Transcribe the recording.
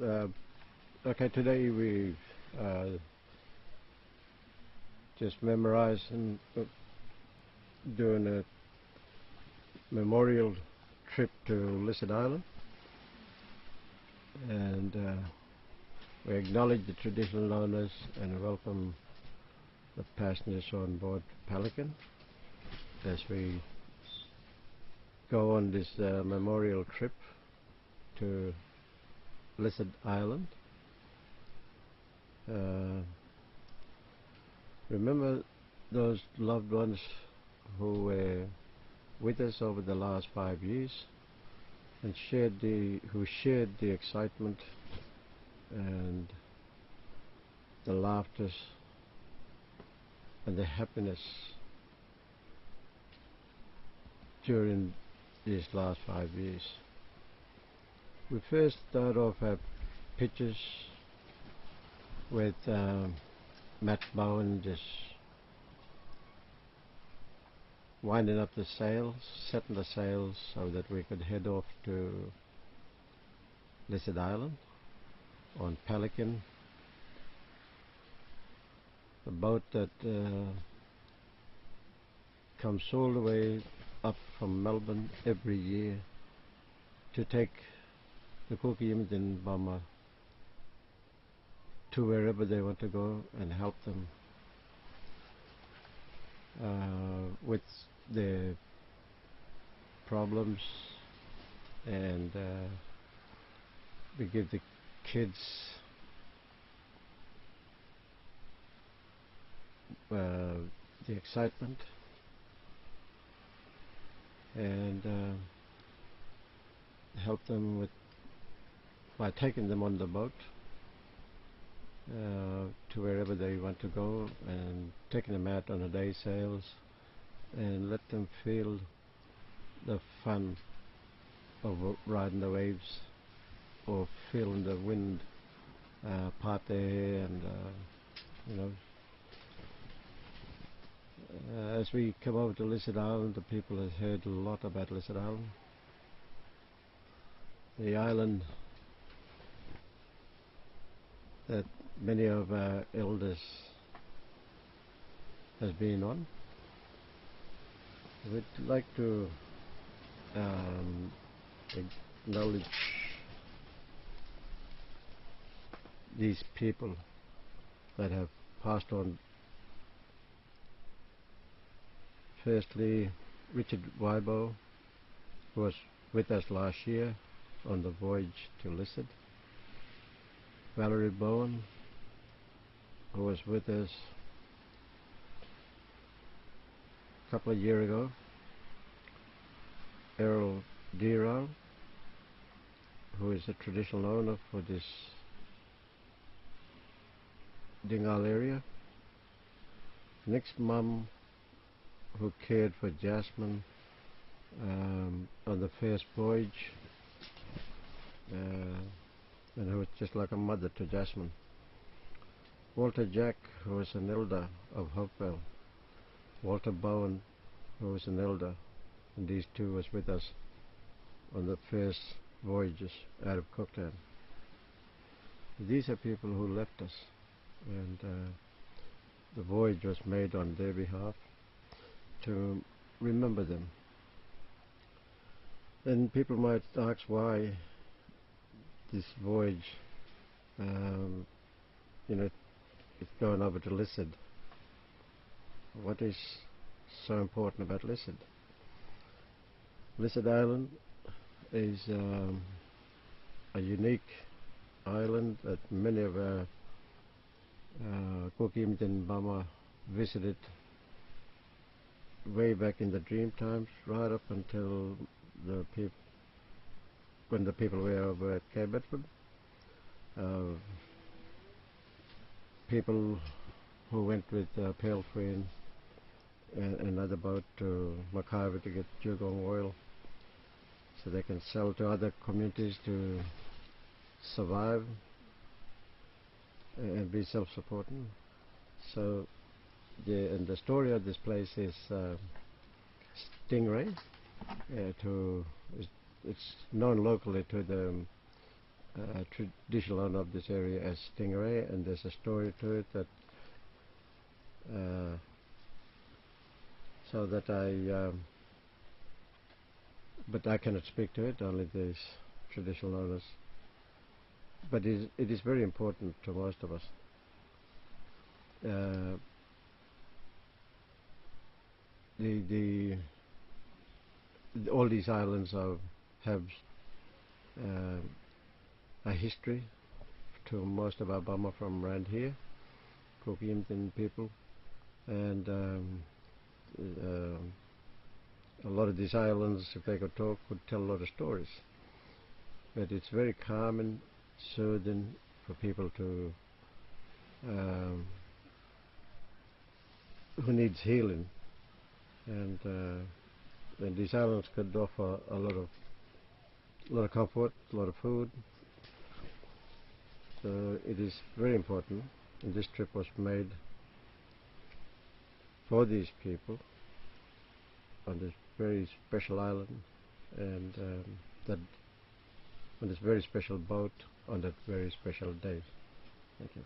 Uh, okay, today we uh, just memorized and uh, doing a memorial trip to Lizard Island. And uh, we acknowledge the traditional owners and welcome the passengers on board Pelican as we go on this uh, memorial trip to Lizard Island. Uh, remember those loved ones who were with us over the last five years and shared the who shared the excitement and the laughter and the happiness during these last five years. We first start off our pictures with um, Matt Bowen just winding up the sails, setting the sails so that we could head off to Lizard Island on Pelican, a boat that uh, comes all the way up from Melbourne every year to take the Cook and Bama to wherever they want to go and help them uh, with their problems and uh, we give the kids uh, the excitement and uh, help them with by taking them on the boat uh, to wherever they want to go and taking them out on a day sails and let them feel the fun of riding the waves or feeling the wind uh, part their hair and uh, you know. Uh, as we come over to Lizard Island the people have heard a lot about Lizard Island. The island that many of our elders has been on. We'd like to um, acknowledge these people that have passed on. Firstly, Richard Woibo, who was with us last year on the voyage to Lizard. Valerie Bowen, who was with us a couple of years ago. Errol Deeral, who is a traditional owner for this Dingaal area. Nick's mum, who cared for Jasmine um, on the first voyage. Uh, and who was just like a mother to Jasmine. Walter Jack, who was an elder of Hope Vale. Walter Bowen, who was an elder, and these two was with us on the first voyages out of Cooktown. These are people who left us, and uh, the voyage was made on their behalf to remember them. Then people might ask why this voyage, um, you know, it's going over to Lizard. What is so important about Lizard? Lizard Island is um, a unique island that many of our uh, Bama visited way back in the dream times, right up until the people when the people were over at Cape Bedford. Uh, people who went with uh, Pale and another boat to Mackay to get dugong oil so they can sell to other communities to survive and be self-supporting. So the, and the story of this place is uh, Stingray uh, to it's known locally to the uh, traditional owner of this area as Stingray, and there's a story to it that uh, so that I um, but I cannot speak to it. Only these traditional owners. But it is, it is very important to most of us. Uh, the, the the all these islands are, have uh, a history to most of our Bama from around here, Guugu Yimithirr people, and um, uh, a lot of these islands, if they could talk, would tell a lot of stories. But it's very calm and soothing for people to um, who needs healing, and uh, and these islands could offer a lot of a lot of comfort, a lot of food. So it is very important, and this trip was made for these people on this very special island, and um, that on this very special boat on that very special day. Thank you.